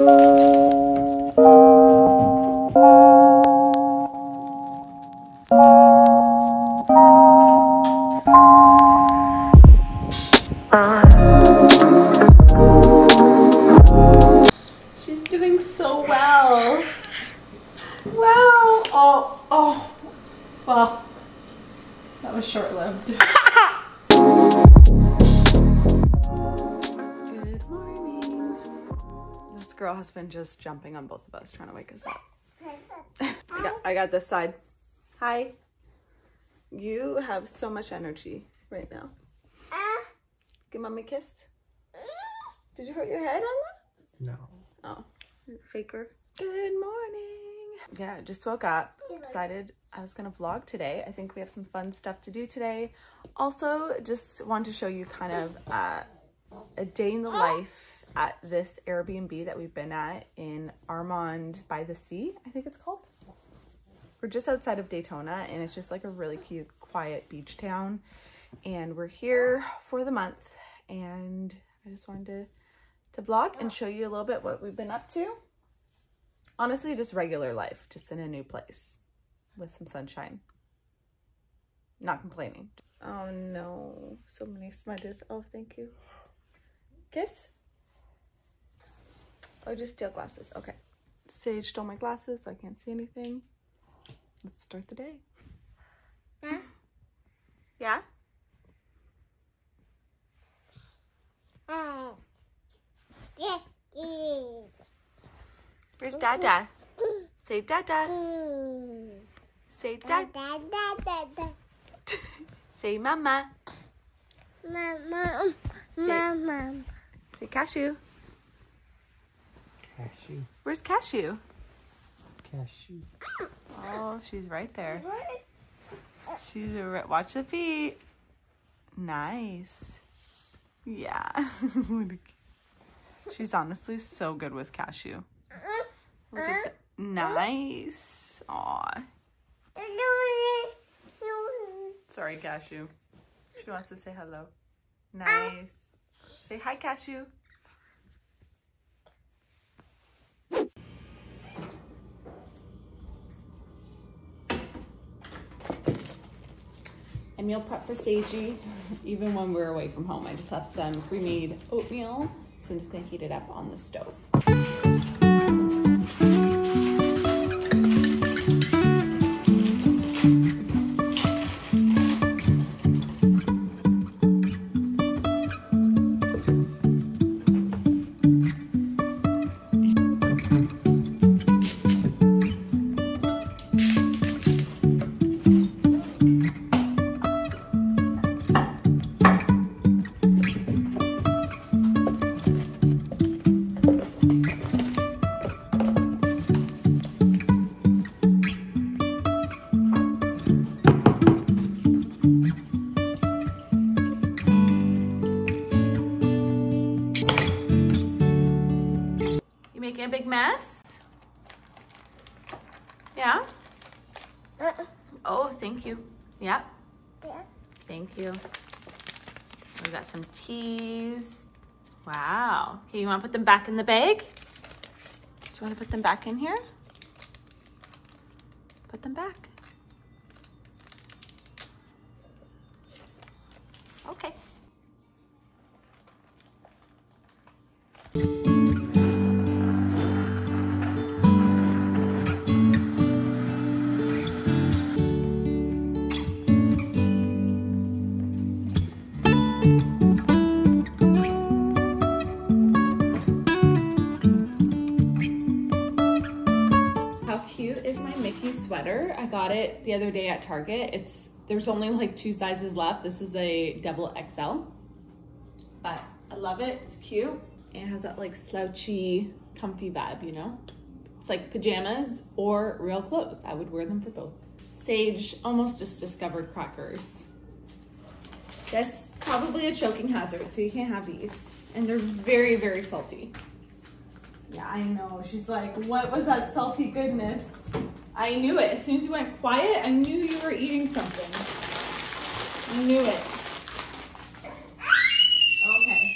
She's just jumping on both of us, trying to wake us up. I got, I got this side. Hi. You have so much energy right now. Give mommy a kiss. Did you hurt your head on that? No. Oh, faker. Good morning. Yeah, just woke up. Decided I was gonna vlog today. I think we have some fun stuff to do today. Also, just want to show you kind of uh, a day in the life at this Airbnb that we've been at in Ormond by the Sea, I think it's called. We're just outside of Daytona and it's just like a really cute, quiet beach town. And we're here for the month and I just wanted to to vlog and show you a little bit what we've been up to. Honestly, just regular life, just in a new place with some sunshine. Not complaining. Oh no, so many smudges. Oh, thank you. Kiss? Oh, just steal glasses. Okay. Sage stole my glasses, so I can't see anything. Let's start the day. Hmm? Yeah. Yeah? Oh. Yeah. Yeah. Where's mm-hmm. Dada? Say Dada. Mm. Say Da, Dada. da, da, da, da. Say Mama. Mama. Say- Mama. Say Cashew. Cashew. Where's Cashew? Cashew. Oh, she's right there. She's a, ri- watch the feet. Nice. Yeah. she's honestly so good with Cashew. Look at that. Nice. Aw. Sorry, Cashew. She wants to say hello. Nice. Say hi, Cashew. I meal prep for Seiji, even when we're away from home. I just have some pre-made oatmeal, so I'm just gonna heat it up on the stove. Teas. Wow. Okay, you want to put them back in the bag? Do you want to put them back in here? Put them back. Okay. It the other day at Target. It's there's only like two sizes left. This is a double XL. But I love it. It's cute. It has that like slouchy, comfy vibe, you know? It's like pajamas or real clothes. I would wear them for both. Sage almost just discovered crackers. That's probably a choking hazard, so you can't have these. And they're very, very salty. Yeah, I know. She's like, what was that salty goodness? I knew it. As soon as you went quiet, I knew you were eating something. I knew it. Okay.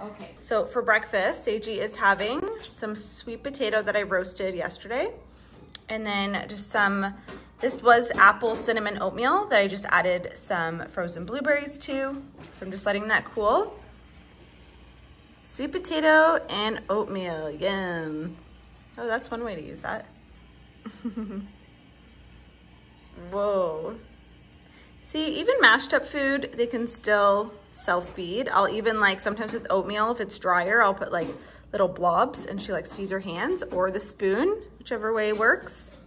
Okay. So for breakfast, Seiji is having some sweet potato that I roasted yesterday. And then just some, this was apple cinnamon oatmeal that I just added some frozen blueberries to. So I'm just letting that cool. Sweet potato and oatmeal, yum. Oh, that's one way to use that. Whoa. See, even mashed up food, they can still self-feed. I'll even like, sometimes with oatmeal, if it's drier, I'll put like little blobs and she likes to use her hands or the spoon, whichever way works.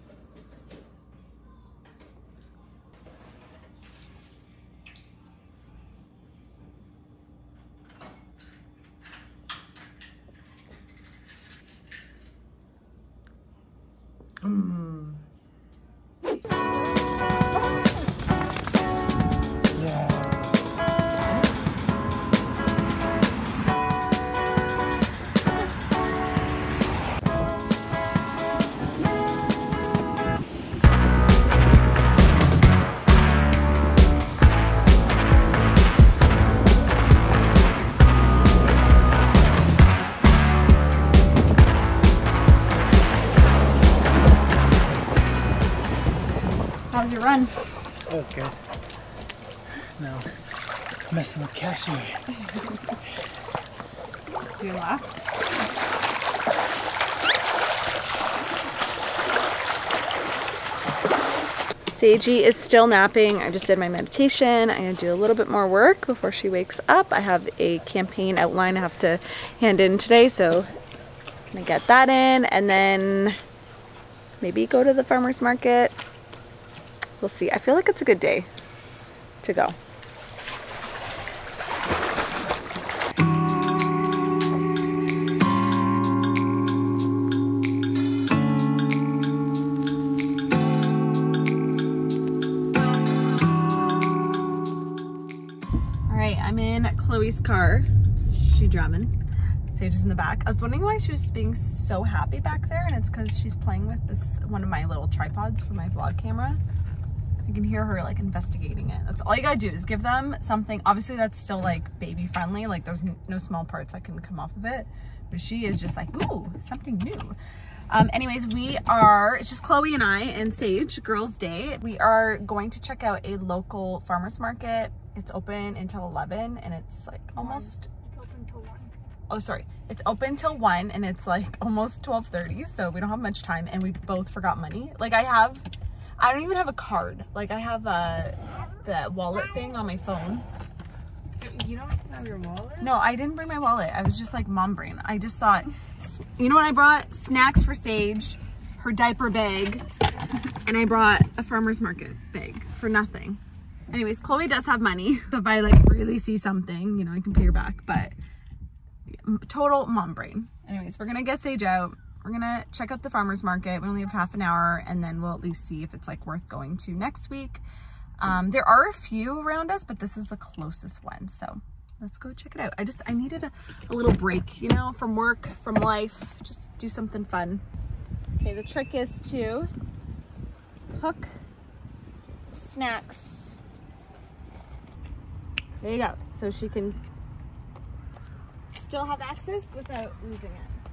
Your run? That was good. No, messing with cashew. Doing laps? Seiji is still napping. I just did my meditation. I'm gonna do a little bit more work before she wakes up. I have a campaign outline I have to hand in today, so I'm gonna get that in and then maybe go to the farmer's market. We'll see. I feel like it's a good day to go. All right, I'm in Chloe's car. She driving. Sage is in the back. I was wondering why she was being so happy back there, and it's because she's playing with this one of my little tripods for my vlog camera. I can hear her like investigating it. That's all you gotta do is give them something. Obviously, that's still like baby friendly. Like there's no small parts that can come off of it. But she is just like, ooh, something new. Um, anyways, we are, it's just Chloe and I and Sage, girls' day. We are going to check out a local farmer's market. It's open until 11 and it's like almost It's open till one. oh sorry it's open till 1 and it's like almost 12:30 so we don't have much time and we both forgot money like i have i don't even have a card. Like i have a the wallet thing on my phone. You don't have your wallet? no i didn't bring my wallet. I was just like mom brain. I just thought you know what i brought? Snacks for sage her diaper bag and i brought a farmer's market bag for nothing. Anyways chloe does have money. So if i like really see something you know i can pay her back but total mom brain. Anyways, we're gonna get Sage out. We're gonna check out the farmer's market. We only have half an hour and then we'll at least see if it's like worth going to next week. Um, there are a few around us, but this is the closest one. So let's go check it out. I just, I needed a, a little break, you know, from work, from life, just do something fun. Okay, the trick is to hook snacks. There you go. So she can still have access without losing it.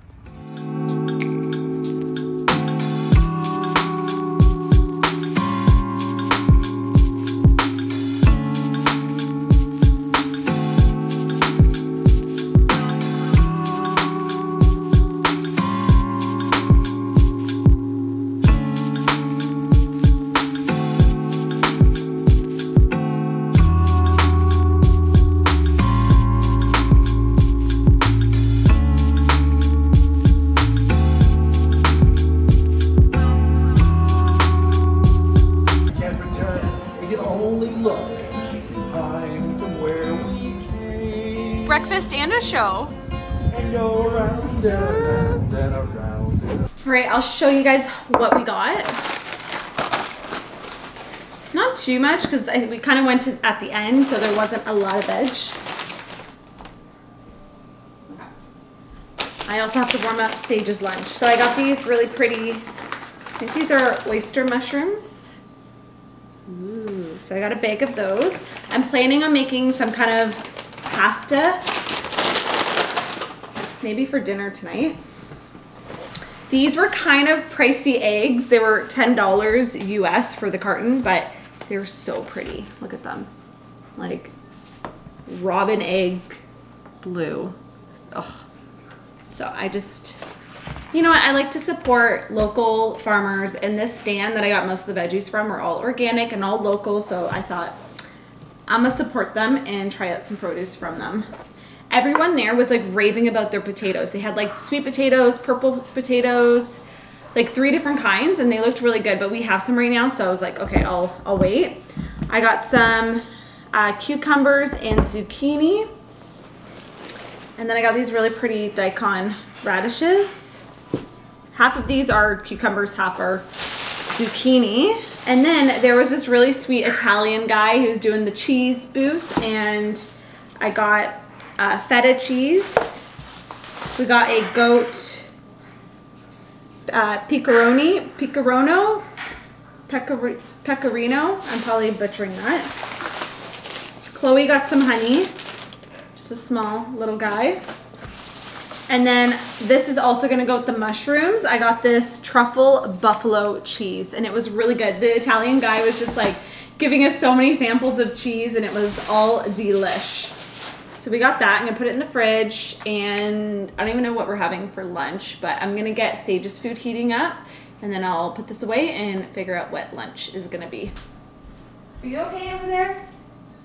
And go around and around and around. All right, I'll show you guys what we got. Not too much because we kind of went to at the end, so there wasn't a lot of edge. I also have to warm up Sage's lunch. So I got these really pretty, I think these are oyster mushrooms. Ooh, so I got a bag of those. I'm planning on making some kind of pasta maybe for dinner tonight. These were kind of pricey eggs. They were $10 US for the carton, but they're so pretty. Look at them. Like robin egg blue. Ugh. So I just, you know? I like to support local farmers and this stand that I got most of the veggies from are all organic and all local. So I thought I'm gonna support them and try out some produce from them. Everyone there was like raving about their potatoes. They had like sweet potatoes, purple potatoes, like three different kinds and they looked really good, but we have some right now. So I was like, okay, I'll, I'll wait. I got some uh, cucumbers and zucchini. And then I got these really pretty daikon radishes. Half of these are cucumbers, half are zucchini. And then there was this really sweet Italian guy who was doing the cheese booth and I got uh, feta cheese. We got a goat uh, pecorino. I'm probably butchering that. Chloe got some honey, just a small little guy. And then this is also gonna go with the mushrooms. I got this truffle buffalo cheese and it was really good. The Italian guy was just like giving us so many samples of cheese and it was all delish. So we got that. I'm gonna put it in the fridge and I don't even know what we're having for lunch, but I'm gonna get Sage's food heating up and then I'll put this away and figure out what lunch is gonna be. Are you okay over there?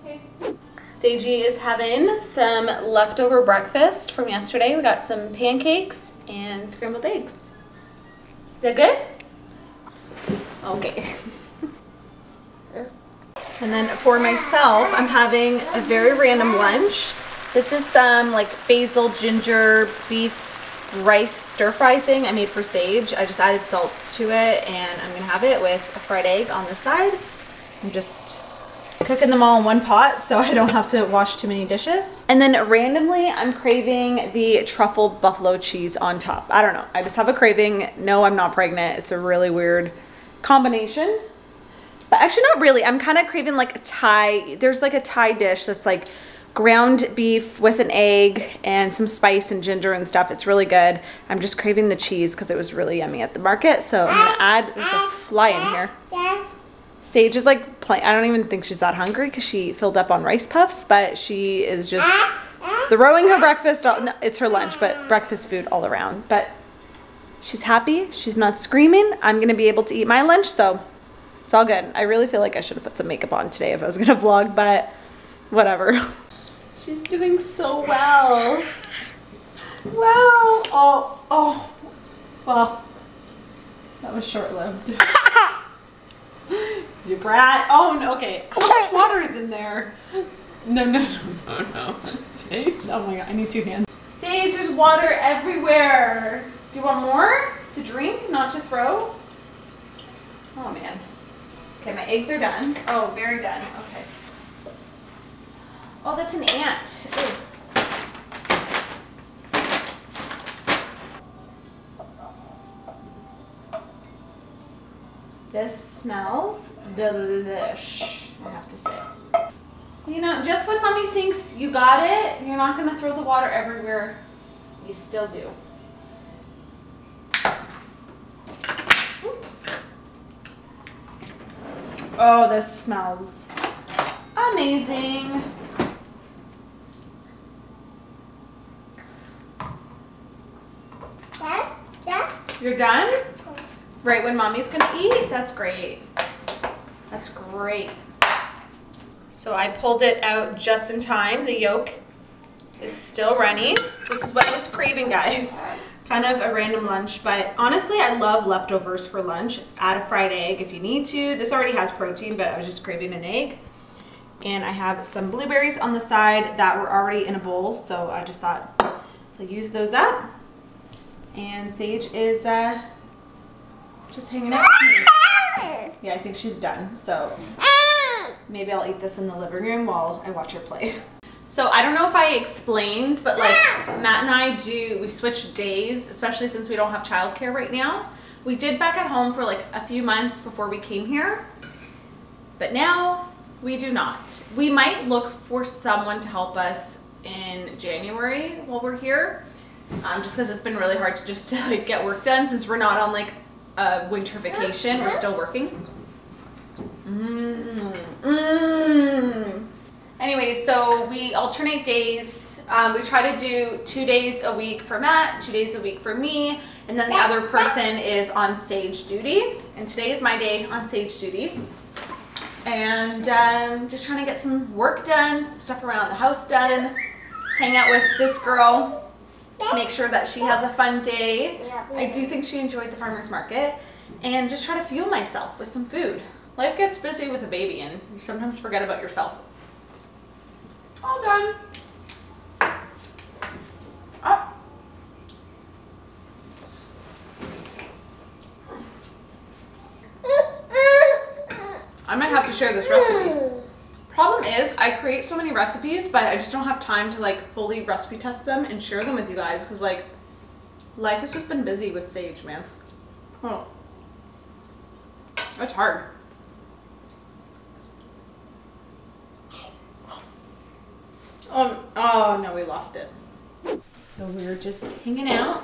Okay. Seiji is having some leftover breakfast from yesterday. We got some pancakes and scrambled eggs. Is that good? Okay. And then for myself, I'm having a very random lunch. This is some like basil, ginger, beef, rice stir fry thing I made for Sage. I just added salts to it and I'm gonna have it with a fried egg on the side. I'm just cooking them all in one pot so I don't have to wash too many dishes. And then randomly, I'm craving the truffle buffalo cheese on top. I don't know. I just have a craving. No, I'm not pregnant. It's a really weird combination. But actually not really. I'm kind of craving like a Thai. There's like a Thai dish that's like ground beef with an egg and some spice and ginger and stuff. It's really good. I'm just craving the cheese because it was really yummy at the market. So I'm gonna add, there's a fly in here. Sage is like playing, I don't even think she's that hungry because she filled up on rice puffs, but she is just throwing her breakfast, all, no, it's her lunch, but breakfast food all around. But she's happy, she's not screaming. I'm gonna be able to eat my lunch, so it's all good. I really feel like I should have put some makeup on today if I was gonna vlog, but whatever. She's doing so well. Wow. Oh, oh. Well, that was short-lived. you brat. Oh, no, okay. How much water is in there? No, no, no, no, no. Sage. Oh my god, I need two hands. Sage, there's water everywhere. Do you want more to drink, not to throw? Oh man. Okay, my eggs are done. Oh, very done. Okay. Oh, that's an ant. Ew. This smells delish, I have to say. You know, just when mommy thinks you got it, you're not gonna throw the water everywhere. You still do. Oh, this smells amazing. You're done? Right when mommy's gonna eat? That's great. That's great. So I pulled it out just in time. The yolk is still runny. This is what I was craving, guys. Kind of a random lunch, but honestly, I love leftovers for lunch. Add a fried egg if you need to. This already has protein, but I was just craving an egg. And I have some blueberries on the side that were already in a bowl, so I just thought I'll use those up. And Sage is uh, just hanging out with me. Yeah, I think she's done, so maybe I'll eat this in the living room while I watch her play. So I don't know if I explained, but like Matt and I do, we switch days, especially since we don't have childcare right now. We did back at home for like a few months before we came here, but now we do not. We might look for someone to help us in January while we're here, um, just because it's been really hard to just to, like get work done since we're not on like a winter vacation. We're still working. Mmm. Mmm. Anyway, so we alternate days. Um, we try to do two days a week for Matt, two days a week for me, and then the other person is on Sage duty. And today is my day on Sage duty. And um, just trying to get some work done, some stuff around the house done, hang out with this girl, make sure that she has a fun day. I do think she enjoyed the farmer's market, and just try to fuel myself with some food. Life gets busy with a baby, and you sometimes forget about yourself. All done. Oh. I might have to share this recipe. Problem is, I create so many recipes, but I just don't have time to like fully recipe test them and share them with you guys because like life has just been busy with Sage, man. Oh. It's hard. Um, oh no, we lost it. So we were just hanging out,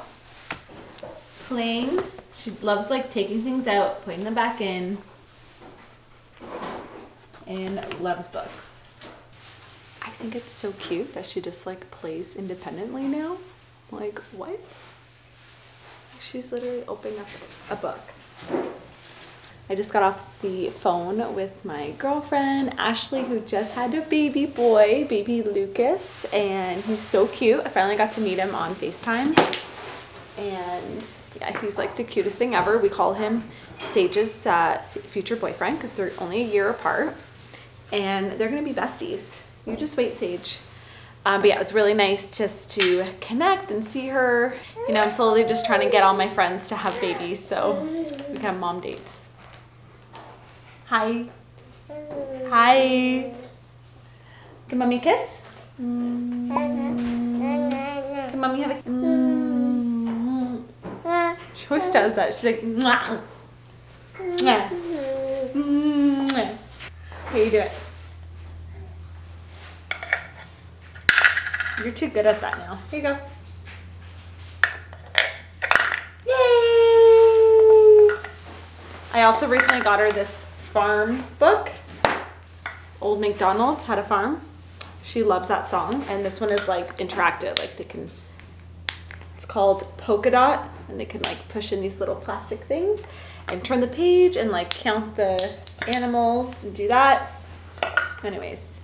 playing. She loves like taking things out, putting them back in, and loves books. I think it's so cute that she just like plays independently now. Like, what? She's literally opening up a book. I just got off the phone with my girlfriend, Ashley, who just had a baby boy, baby Lucas, and he's so cute. I finally got to meet him on FaceTime. And yeah, he's like the cutest thing ever. We call him Sage's uh, future boyfriend because they're only a year apart. And they're gonna be besties. You just wait, Sage. Um, but yeah, it was really nice just to connect and see her. You know, I'm slowly just trying to get all my friends to have babies, so we can have mom dates. Hi. Hi. Can mommy kiss? Mm. Can mommy have a mm. She always does that. She's like, Mwah. Mwah. Mwah. Here, you do it. You're too good at that now. Here you go. Yay! I also recently got her this farm book. Old MacDonald had a farm. She loves that song. And this one is like interactive. Like they can, it's called Poke-a-Dot. And they can like push in these little plastic things and turn the page and like count the animals and do that. Anyways,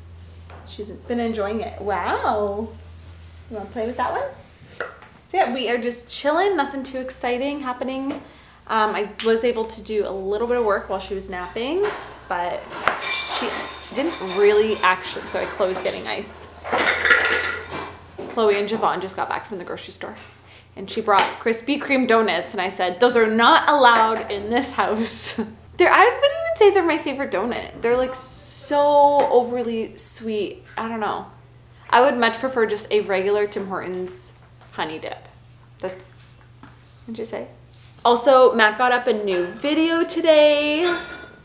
she's been enjoying it. Wow. You want to play with that one? So yeah, we are just chilling. Nothing too exciting happening. Um, I was able to do a little bit of work while she was napping, but she didn't really actually, sorry, Chloe's getting ice. Chloe and Javon just got back from the grocery store and she brought Krispy Kreme donuts and I said, those are not allowed in this house. they're, I wouldn't even say they're my favorite donut. They're like so overly sweet. I don't know. I would much prefer just a regular Tim Hortons honey dip. That's, what'd you say? Also, Matt got up a new video today.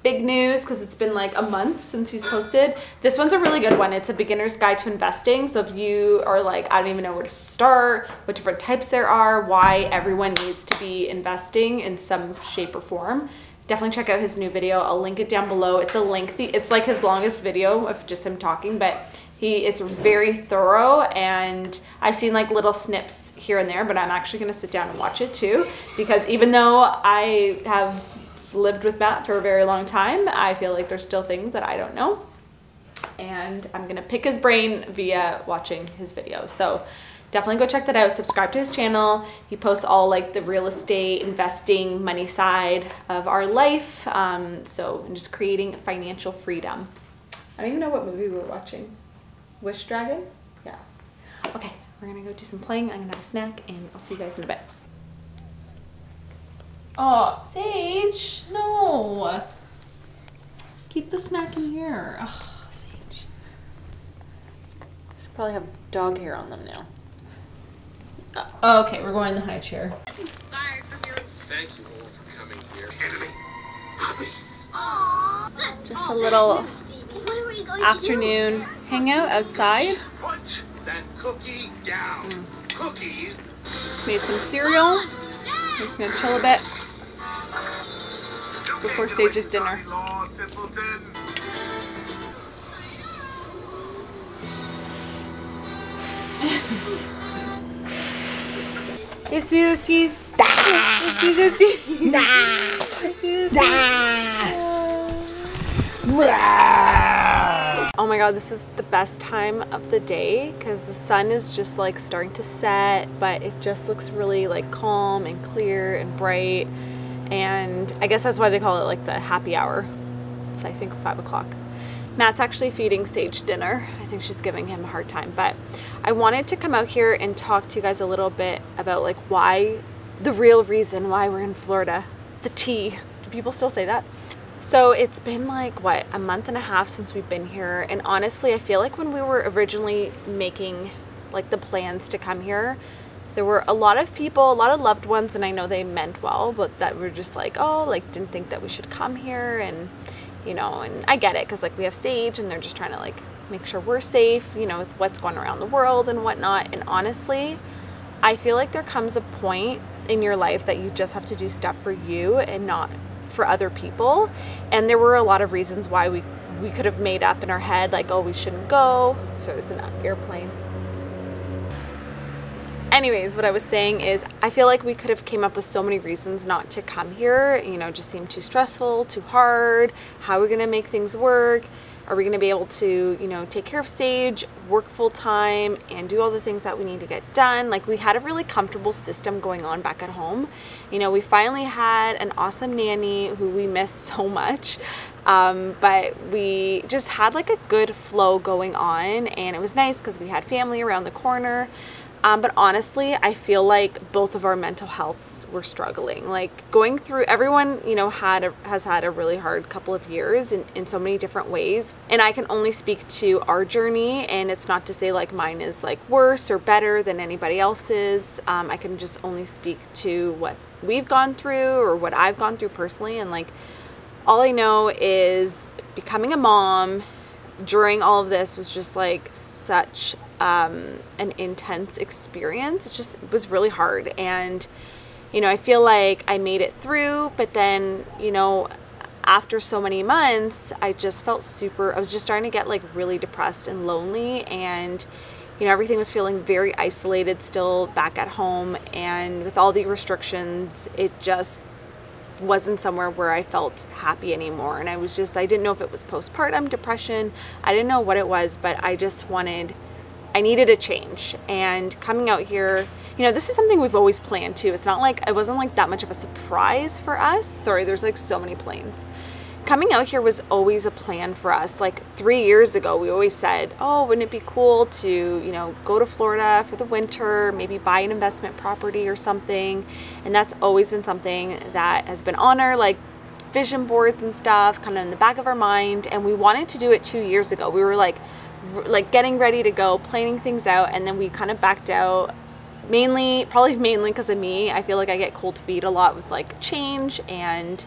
Big news because it's been like a month since he's posted. This one's a really good one. It's a beginner's guide to investing. So if you are like, I don't even know where to start, what different types there are, why everyone needs to be investing in some shape or form, definitely check out his new video. I'll link it down below. It's a lengthy, it's like his longest video of just him talking, but he, it's very thorough and I've seen like little snips here and there, but I'm actually gonna sit down and watch it too because even though I have lived with Matt for a very long time, I feel like there's still things that I don't know. And I'm gonna pick his brain via watching his video. So definitely go check that out. Subscribe to his channel. He posts all like the real estate, investing, money side of our life. Um, so just creating financial freedom. I don't even know what movie we were watching. Wish Dragon? Yeah. Okay, we're gonna go do some playing. I'm gonna have a snack and I'll see you guys in a bit. Oh, Sage, no. Keep the snack in here. Oh, Sage. These probably have dog hair on them now. Uh, okay, we're going in the high chair. Thank you all for coming here. Enemy. Puppies. Just a little What are we going afternoon hangout outside. Punch that cookie down. Mm. Cookies Made some cereal. I'm Just gonna chill a bit before Sage's dinner. Let's see those teeth. Let's see those teeth. Let's see those teeth. Oh my god, this is the best time of the day because the sun is just like starting to set, but it just looks really like calm and clear and bright. And I guess that's why they call it like the happy hour. It's I think five o'clock. Matt's actually feeding Sage dinner. I think she's giving him a hard time, but I wanted to come out here and talk to you guys a little bit about like why the real reason why we're in Florida. The tea. Do people still say that? So it's been like what a month and a half since we've been here and honestly I feel like when we were originally making like the plans to come here there were a lot of people a lot of loved ones and I know they meant well but that were just like oh like didn't think that we should come here and you know and I get it because like we have Sage and they're just trying to like make sure we're safe you know with what's going around the world and whatnot and honestly I feel like there comes a point in your life that you just have to do stuff for you and not for other people. And there were a lot of reasons why we we could have made up in our head like, oh, we shouldn't go. So it's an airplane. Anyways, what I was saying is I feel like we could have came up with so many reasons not to come here. You know, just seemed too stressful, too hard. How are we going to make things work? Are we going to be able to, you know, take care of Sage, work full time, and do all the things that we need to get done? Like, we had a really comfortable system going on back at home. You know, we finally had an awesome nanny who we miss so much. Um, but we just had like a good flow going on, and it was nice because we had family around the corner. Um, but honestly, I feel like both of our mental healths were struggling. Like going through, everyone, you know, had a, has had a really hard couple of years in, in so many different ways. And I can only speak to our journey, and it's not to say like mine is like worse or better than anybody else's. Um, I can just only speak to what we've gone through or what I've gone through personally. And like, all I know is becoming a mom during all of this was just like such um, an intense experience. It just it was really hard. And, you know, I feel like I made it through, but then, you know, after so many months, I just felt super, I was just starting to get like really depressed and lonely. And, you know, everything was feeling very isolated still back at home. And with all the restrictions, it just wasn't somewhere where I felt happy anymore. And I was just, I didn't know if it was postpartum depression. I didn't know what it was, but I just wanted I needed a change. And coming out here, you know, this is something we've always planned too. It's not like, it wasn't like that much of a surprise for us. Sorry, there's like so many planes. Coming out here was always a plan for us. Like three years ago, we always said, oh, wouldn't it be cool to, you know, go to Florida for the winter, maybe buy an investment property or something. And that's always been something that has been on our like vision boards and stuff, kind of in the back of our mind. And we wanted to do it two years ago. We were like, like getting ready to go, planning things out, and then we kind of backed out. Mainly, probably mainly because of me. I feel like I get cold feet a lot with like change and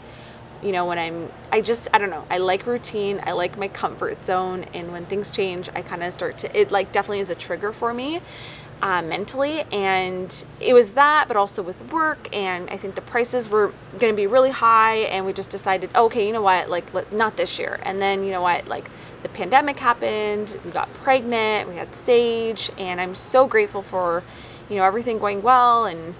you know when i'm i just i don't know i like routine i like my comfort zone and when things change i kind of start to it like definitely is a trigger for me uh, mentally and it was that but also with work and i think the prices were going to be really high and we just decided okay you know what like not this year and then you know what like the pandemic happened, we got pregnant, we had Sage, and I'm so grateful for, you know, everything going well and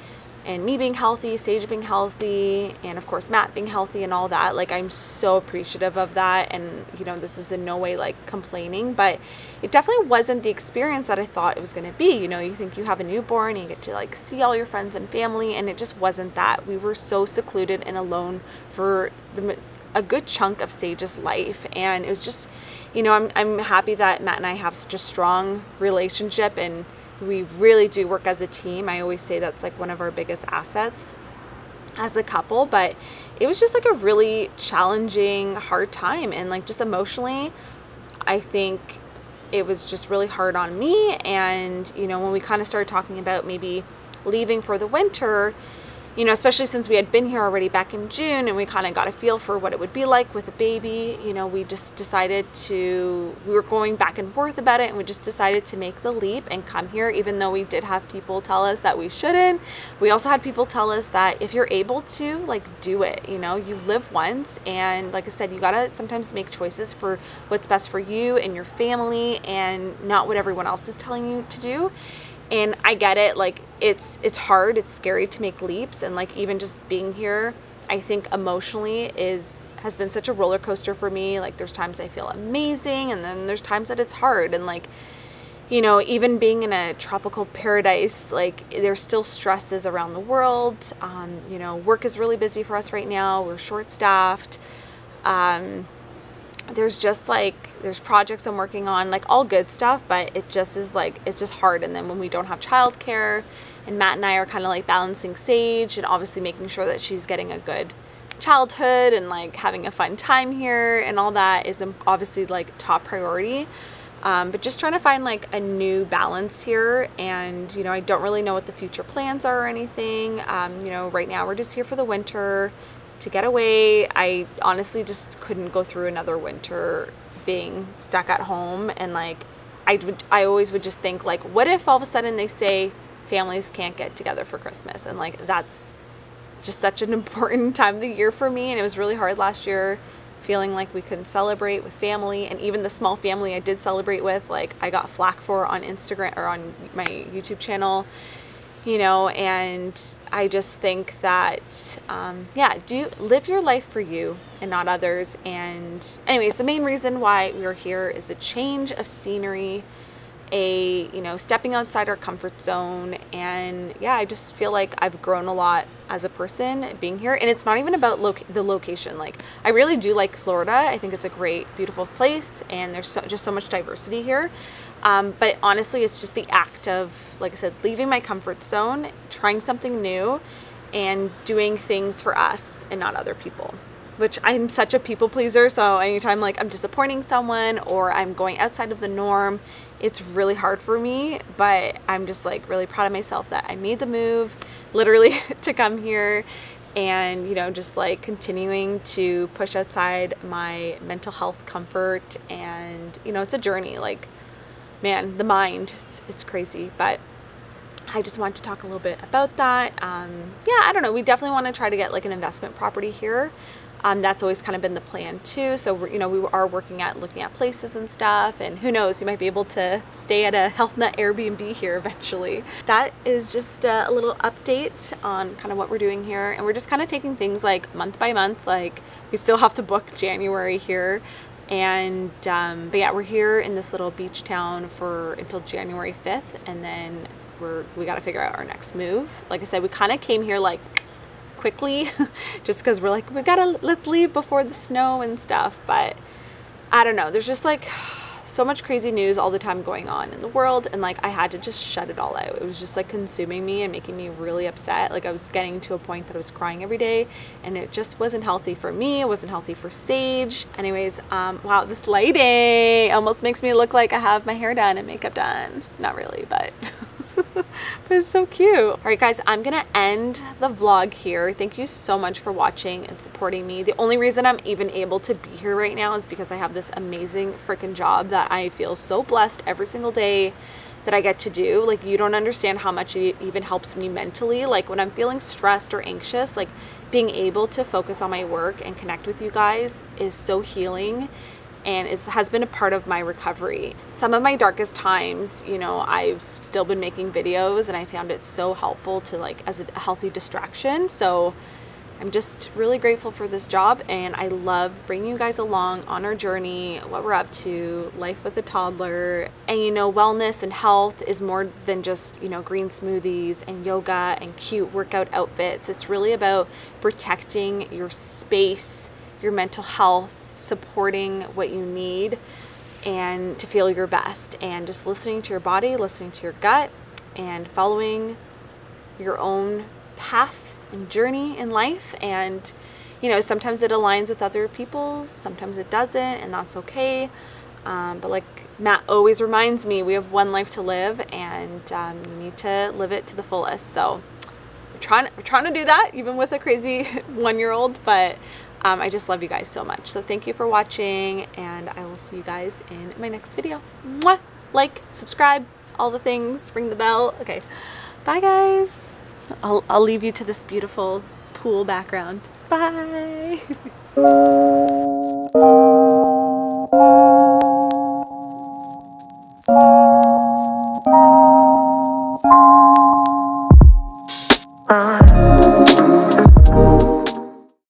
and me being healthy, Sage being healthy, and of course Matt being healthy and all that. Like I'm so appreciative of that and you know, this is in no way like complaining, but it definitely wasn't the experience that I thought it was going to be. You know, you think you have a newborn, and you get to like see all your friends and family and it just wasn't that. We were so secluded and alone for the a good chunk of Sage's life and it was just you know, I'm, I'm happy that Matt and I have such a strong relationship and we really do work as a team. I always say that's like one of our biggest assets as a couple, but it was just like a really challenging, hard time. And like just emotionally, I think it was just really hard on me. And, you know, when we kind of started talking about maybe leaving for the winter, you know, especially since we had been here already back in June and we kind of got a feel for what it would be like with a baby, you know, we just decided to, we were going back and forth about it and we just decided to make the leap and come here, even though we did have people tell us that we shouldn't. We also had people tell us that if you're able to, like, do it, you know, you live once. And like I said, you gotta sometimes make choices for what's best for you and your family and not what everyone else is telling you to do and I get it like it's it's hard it's scary to make leaps and like even just being here I think emotionally is has been such a roller coaster for me. Like there's times I feel amazing and then there's times that it's hard. And like you know even being in a tropical paradise like there's still stresses around the world. Um, you know work is really busy for us right now. We're short staffed um, there's just like there's projects I'm working on, like all good stuff, but it just is like it's just hard. And then when we don't have childcare, and Matt and I are kind of like balancing Sage and obviously making sure that she's getting a good childhood and like having a fun time here and all that is obviously like top priority. Um, but just trying to find like a new balance here and you know I don't really know what the future plans are or anything um, you know right now we're just here for the winter to get away. I honestly just couldn't go through another winter being stuck at home. And like I would I always would just think like what if all of a sudden they say families can't get together for Christmas? And like that's just such an important time of the year for me. And it was really hard last year feeling like we couldn't celebrate with family. And even the small family I did celebrate with like I got flack for on Instagram or on my YouTube channel you know, and I just think that, um, yeah, do live your life for you and not others. And, anyways, the main reason why we're here is a change of scenery, a, you know, stepping outside our comfort zone. And yeah, I just feel like I've grown a lot as a person being here. And it's not even about loc- the location. Like, I really do like Florida. I think it's a great, beautiful place, and there's so, just so much diversity here. Um, but honestly, it's just the act of, like I said, leaving my comfort zone, trying something new, and doing things for us and not other people. Which I'm such a people pleaser, so anytime like I'm disappointing someone or I'm going outside of the norm, it's really hard for me. But I'm just like really proud of myself that I made the move, literally, to come here and you know just like continuing to push outside my mental health comfort and you know it's a journey like man, the mind, it's, it's crazy. But I just want to talk a little bit about that. Um, yeah, I don't know. We definitely want to try to get like an investment property here. Um, that's always kind of been the plan too. So, you know, we are working at looking at places and stuff. And who knows, you might be able to stay at a HealthNut Airbnb here eventually. That is just a little update on kind of what we're doing here. And we're just kind of taking things like month by month. Like, we still have to book January here and um, but yeah we're here in this little beach town for until January 5th and then we're we got to figure out our next move. Like I said we kind of came here like quickly just because we're like we gotta let's leave before the snow and stuff but I don't know there's just like so much crazy news all the time going on in the world and like I had to just shut it all out. It was just like consuming me and making me really upset. Like I was getting to a point that I was crying every day and it just wasn't healthy for me. It wasn't healthy for Sage. Anyways, um, wow, this lighting almost makes me look like I have my hair done and makeup done. Not really, but but it's so cute. All right, guys, I'm gonna end the vlog here. Thank you so much for watching and supporting me. The only reason I'm even able to be here right now is because I have this amazing freaking job that I feel so blessed every single day that I get to do. Like, you don't understand how much it even helps me mentally. Like, when I'm feeling stressed or anxious, like, being able to focus on my work and connect with you guys is so healing and is, has been a part of my recovery. Some of my darkest times, you know, I've still been making videos and I found it so helpful to like as a healthy distraction. So I'm just really grateful for this job and I love bringing you guys along on our journey, what we're up to, life with a toddler. And you know, wellness and health is more than just, you know, green smoothies and yoga and cute workout outfits. It's really about protecting your space, your mental health, supporting what you need and to feel your best. And just listening to your body, listening to your gut and following your own path and journey in life. And you know sometimes it aligns with other people's sometimes it doesn't and that's okay. Um, but like Matt always reminds me we have one life to live and um, we need to live it to the fullest. So we're trying, we're trying to do that even with a crazy one-year-old, but um, I just love you guys so much. So thank you for watching and I will see you guys in my next video. Mwah! Like, subscribe, all the things, ring the bell. Okay, bye guys. I'll, I'll leave you to this beautiful pool background. Bye.